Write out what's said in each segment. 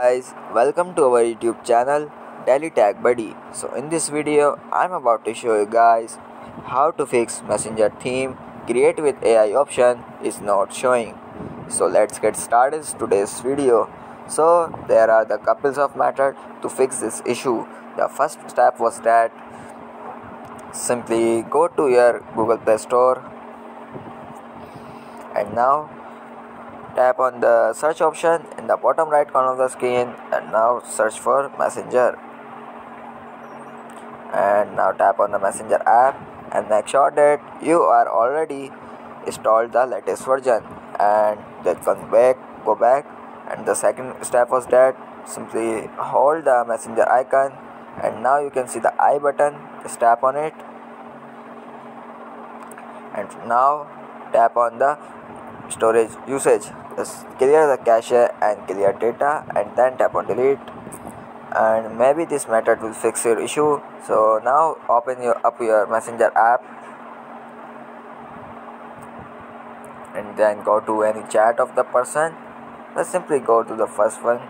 guys welcome to our youtube channel Daily Tech Buddy. So in this video i'm about to show you guys how to fix messenger theme create with ai option is not showing. So let's get started today's video. So there are the couples of method to fix this issue. The first step was that simply go to your google play store. And now Tap on the search option in the bottom right corner of the screen and now search for messenger. And now tap on the messenger app and make sure that you are already installed the latest version. And then come back go back. And the second step was that simply hold the messenger icon and now you can see the i button just tap on it. And now tap on the storage usage just clear the cache and clear data and then tap on delete. And maybe this method will fix your issue. So now open your up your messenger app and then go to any chat of the person. Let's simply go to the first one.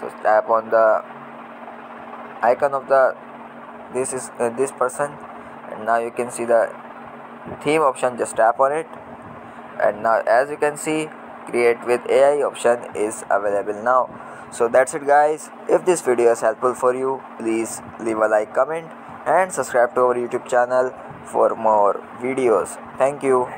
So tap on the icon of the this is uh, this person. And now you can see the theme option. Just tap on it and now as you can see create with AI option is available now. So that's it guys. If this video is helpful for you please leave a like comment and subscribe to our youtube channel for more videos. Thank you